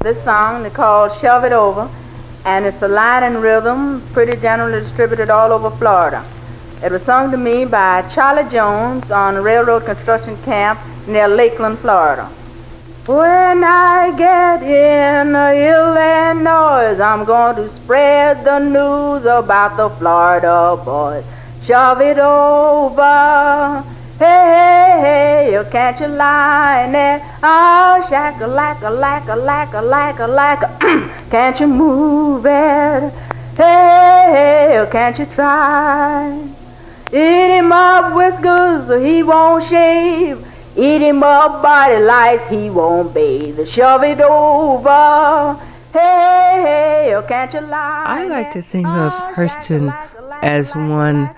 This song is called Shove It Over, and it's a Latin rhythm, pretty generally distributed all over Florida. It was sung to me by Charlie Jones on a railroad construction camp near Lakeland, Florida. When I get in Illinois, I'm going to spread the news about the Florida boys. Shove it over. Hey, hey, hey, you can't you line it? Oh, shack a lack a lack a lack a lack a lack Can't you move it? Hey, hey, oh, can't you try? Eat him up whiskers, he won't shave. Eat him up body lice, he won't bathe. Shove it over. Hey, hey, oh, can't you lie? I like to think of oh, Hurston as one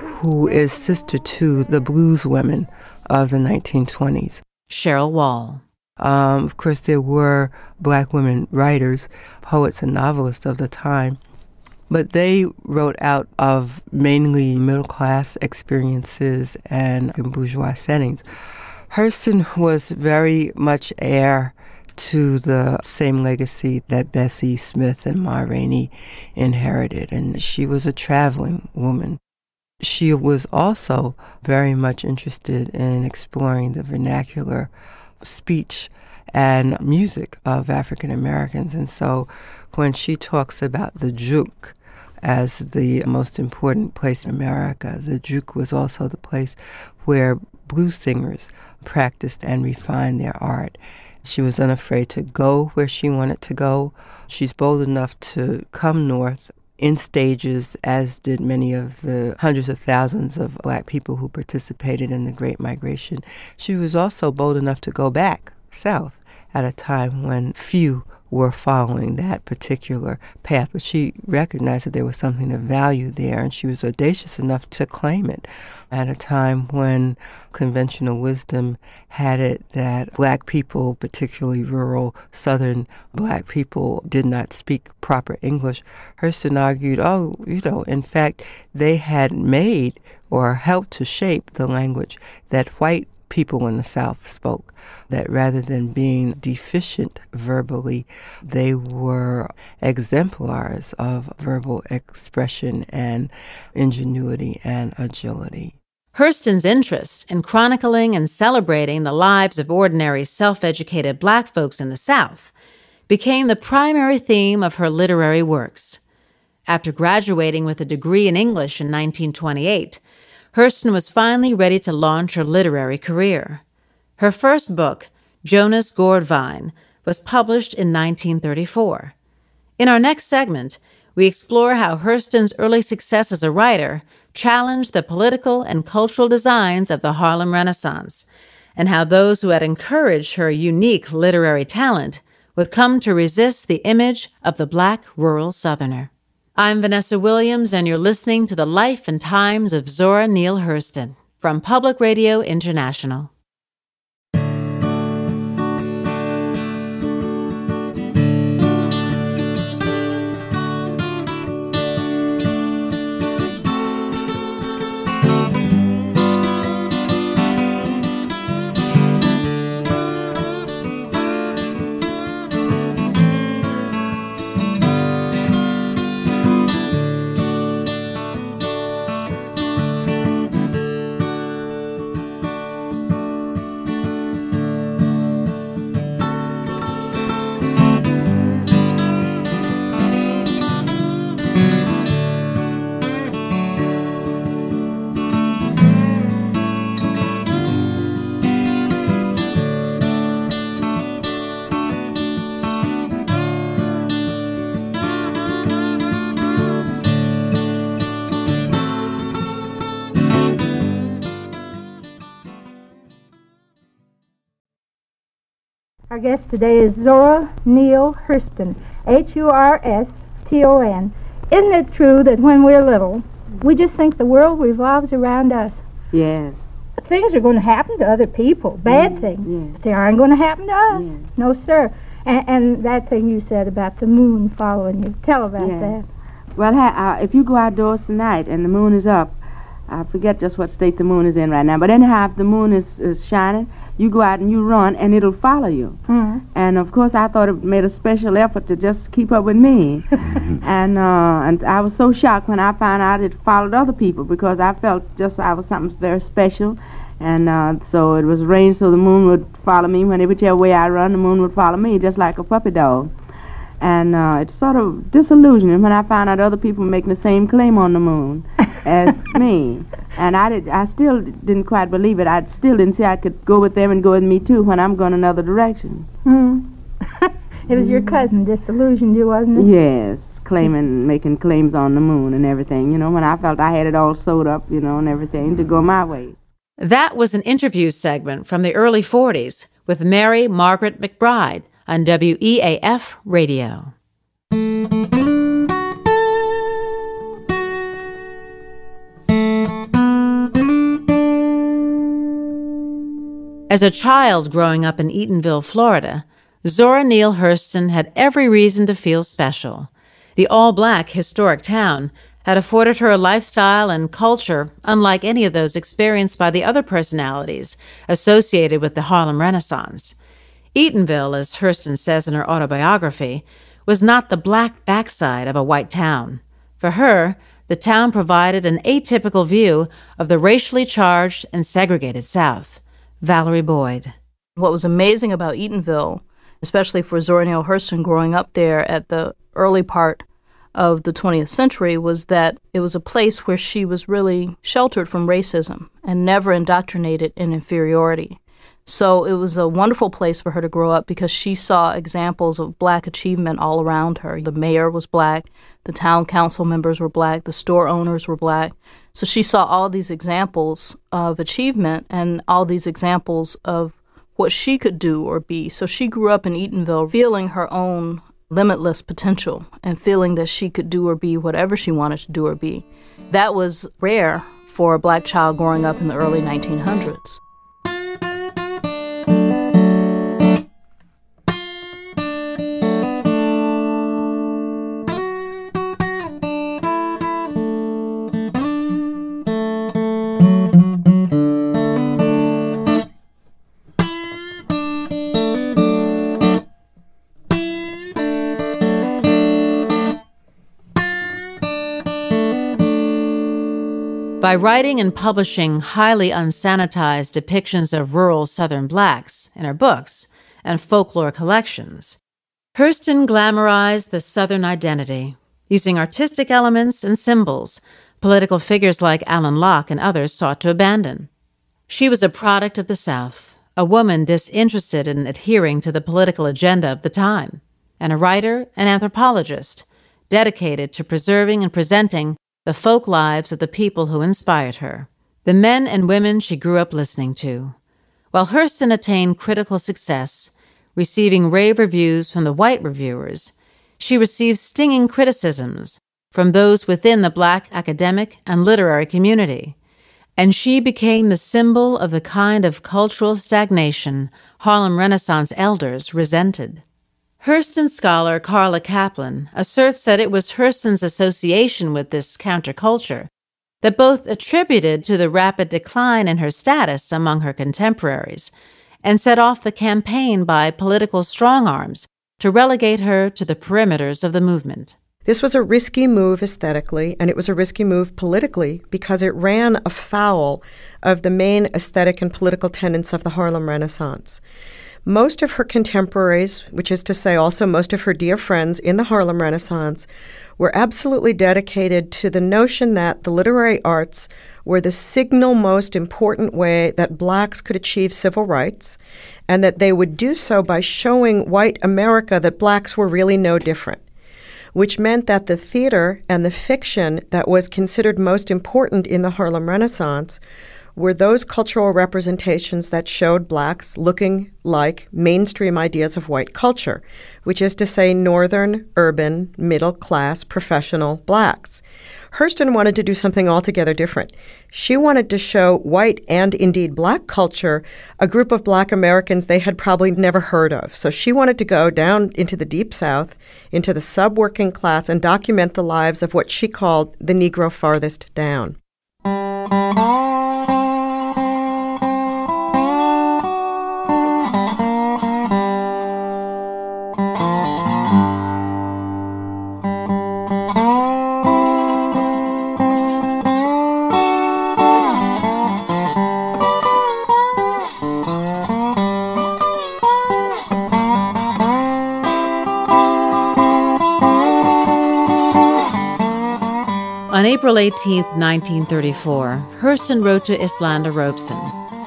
who is sister to the blues women of the 1920s. Cheryl Wall. Um, of course, there were black women writers, poets, and novelists of the time, but they wrote out of mainly middle class experiences and in bourgeois settings. Hurston was very much heir to the same legacy that Bessie Smith and Ma Rainey inherited, and she was a traveling woman. She was also very much interested in exploring the vernacular speech and music of African Americans. And so when she talks about the juke as the most important place in America, the juke was also the place where blues singers practiced and refined their art. She was unafraid to go where she wanted to go. She's bold enough to come north in stages, as did many of the hundreds of thousands of black people who participated in the Great Migration. She was also bold enough to go back south at a time when few were following that particular path, but she recognized that there was something of value there, and she was audacious enough to claim it at a time when conventional wisdom had it that black people, particularly rural southern black people, did not speak proper English. Hurston argued, oh, you know, in fact, they had made or helped to shape the language that white people in the South spoke. That rather than being deficient verbally, they were exemplars of verbal expression and ingenuity and agility. Hurston's interest in chronicling and celebrating the lives of ordinary self educated black folks in the South became the primary theme of her literary works. After graduating with a degree in English in 1928, Hurston was finally ready to launch her literary career. Her first book, Jonah's Gourd Vine, was published in 1934. In our next segment, we explore how Hurston's early success as a writer challenged the political and cultural designs of the Harlem Renaissance, and how those who had encouraged her unique literary talent would come to resist the image of the black rural Southerner. I'm Vanessa Williams, and you're listening to the life and times of Zora Neale Hurston from Public Radio International. Guest today is Zora Neale Hurston, H-U-R-S-T-O-N. Isn't it true that when we're little, we just think the world revolves around us? Yes. Things are going to happen to other people, bad yes. things. Yes. They aren't going to happen to us. Yes. No, sir. And, and, that thing you said about the moon following you, tell about yes. that. Well, uh, if you go outdoors tonight and the moon is up, I forget just what state the moon is in right now, but anyhow, if the moon is, is shining, you go out and you run, and it'll follow you. Mm. And of course, I thought it made a special effort to just keep up with me. and uh, and I was so shocked when I found out it followed other people because I felt just I was something very special. And uh, so it was arranged so the moon would follow me. When whichever way I run, the moon would follow me, just like a puppy dog. And uh, it's sort of disillusioning when I found out other people making the same claim on the moon as me. And I did. I still didn't quite believe it. I still didn't see I could go with them and go with me too when I'm going another direction. Hmm. it was your cousin disillusioned you, wasn't it? Yes, claiming, making claims on the moon and everything. You know, when I felt I had it all sewed up, you know, and everything to go my way. That was an interview segment from the early 40s with Mary Margaret McBride on WEAF Radio. As a child growing up in Eatonville, Florida, Zora Neale Hurston had every reason to feel special. The all black historic town had afforded her a lifestyle and culture unlike any of those experienced by the other personalities associated with the Harlem Renaissance. Eatonville, as Hurston says in her autobiography, was not the black backside of a white town. For her, the town provided an atypical view of the racially charged and segregated South. Valerie Boyd. What was amazing about Eatonville, especially for Zora Neale Hurston growing up there at the early part of the 20th century, was that it was a place where she was really sheltered from racism and never indoctrinated in inferiority. So it was a wonderful place for her to grow up because she saw examples of black achievement all around her. The mayor was black, the town council members were black, the store owners were black. So she saw all these examples of achievement and all these examples of what she could do or be. So she grew up in Eatonville feeling her own limitless potential and feeling that she could do or be whatever she wanted to do or be. That was rare for a black child growing up in the early 1900s. By writing and publishing highly unsanitized depictions of rural Southern blacks in her books and folklore collections, Hurston glamorized the Southern identity, using artistic elements and symbols political figures like Alain Locke and others sought to abandon. She was a product of the South, a woman disinterested in adhering to the political agenda of the time, and a writer and anthropologist dedicated to preserving and presenting the folk lives of the people who inspired her, the men and women she grew up listening to. While Hurston attained critical success, receiving rave reviews from the white reviewers, she received stinging criticisms from those within the black academic and literary community, and she became the symbol of the kind of cultural stagnation Harlem Renaissance elders resented. Hurston scholar Carla Kaplan asserts that it was Hurston's association with this counterculture that both attributed to the rapid decline in her status among her contemporaries and set off the campaign by political strong arms to relegate her to the perimeters of the movement. This was a risky move aesthetically, and it was a risky move politically because it ran afoul of the main aesthetic and political tenets of the Harlem Renaissance. Most of her contemporaries, which is to say also most of her dear friends in the Harlem Renaissance, were absolutely dedicated to the notion that the literary arts were the signal most important way that blacks could achieve civil rights, and that they would do so by showing white America that blacks were really no different. Which meant that the theater and the fiction that was considered most important in the Harlem Renaissance were those cultural representations that showed blacks looking like mainstream ideas of white culture, which is to say, northern, urban, middle class, professional blacks. Hurston wanted to do something altogether different. She wanted to show white and indeed black culture, a group of black Americans they had probably never heard of. So she wanted to go down into the deep south, into the sub working class, and document the lives of what she called the Negro farthest down. 18, 1934, Hurston wrote to Eslanda Robeson,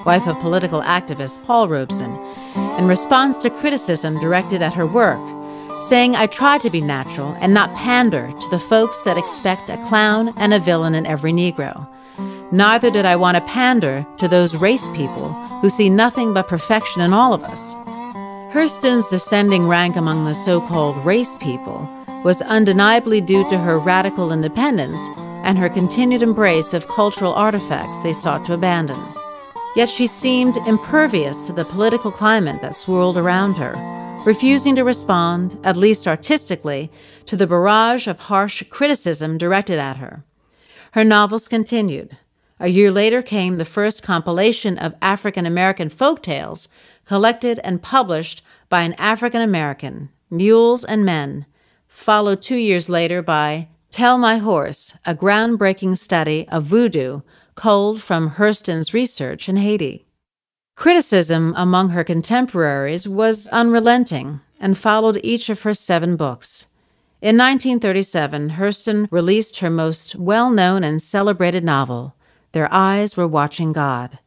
wife of political activist Paul Robeson, in response to criticism directed at her work, saying, I try to be natural and not pander to the folks that expect a clown and a villain in every Negro. Neither did I want to pander to those race people who see nothing but perfection in all of us. Hurston's descending rank among the so called race people was undeniably due to her radical independence and her continued embrace of cultural artifacts they sought to abandon. Yet she seemed impervious to the political climate that swirled around her, refusing to respond, at least artistically, to the barrage of harsh criticism directed at her. Her novels continued. A year later came the first compilation of African American folk tales collected and published by an African American, Mules and Men, followed two years later by Tell My Horse, a groundbreaking study of voodoo culled from Hurston's research in Haiti. Criticism among her contemporaries was unrelenting and followed each of her seven books. In 1937, Hurston released her most well known and celebrated novel, Their Eyes Were Watching God,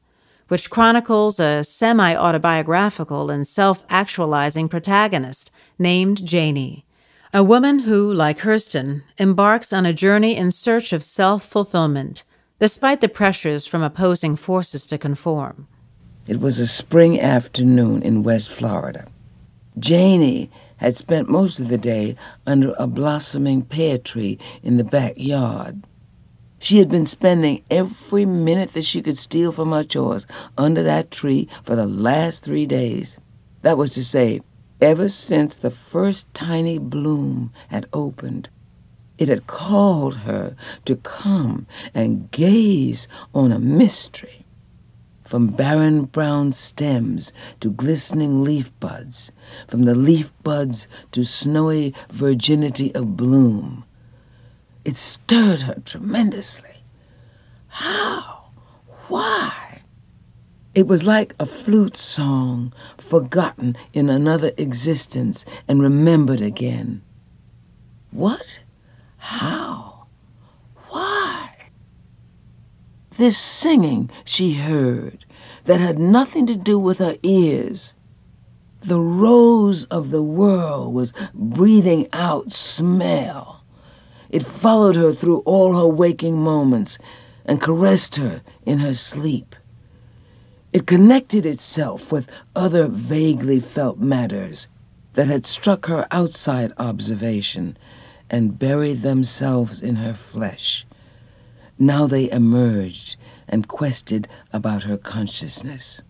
which chronicles a semi autobiographical and self actualizing protagonist named Janie a woman who, like Hurston, embarks on a journey in search of self fulfillment, despite the pressures from opposing forces to conform. It was a spring afternoon in West Florida. Janie had spent most of the day under a blossoming pear tree in the backyard. She had been spending every minute that she could steal from her chores under that tree for the last three days. That was to say, Ever since the first tiny bloom had opened, it had called her to come and gaze on a mystery. From barren brown stems to glistening leaf buds, from the leaf buds to snowy virginity of bloom. It stirred her tremendously. How? Why? It was like a flute song forgotten in another existence and remembered again. What? How? Why? This singing she heard that had nothing to do with her ears. The rose of the world was breathing out smell. It followed her through all her waking moments and caressed her in her sleep. It connected itself with other vaguely felt matters that had struck her outside observation and buried themselves in her flesh. Now they emerged and quested about her consciousness.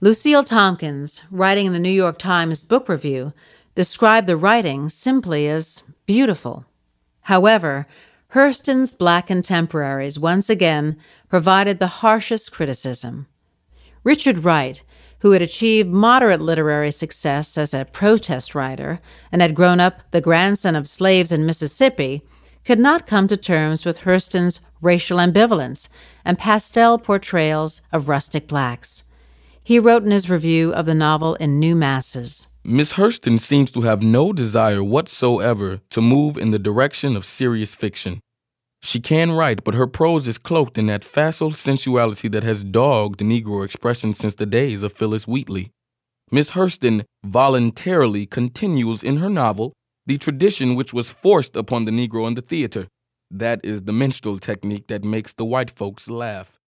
Lucille Tompkins, writing in the New York Times Book Review, described the writing simply as beautiful. However, Hurston's black contemporaries once again provided the harshest criticism. Richard Wright, who had achieved moderate literary success as a protest writer and had grown up the grandson of slaves in Mississippi, could not come to terms with Hurston's racial ambivalence and pastel portrayals of rustic blacks. He wrote in his review of the novel in New Masses Miss Hurston seems to have no desire whatsoever to move in the direction of serious fiction. She can write, but her prose is cloaked in that facile sensuality that has dogged Negro expression since the days of Phyllis Wheatley. Miss Hurston voluntarily continues in her novel the tradition which was forced upon the Negro in the theater. That is the minstrel technique that makes the white folks laugh.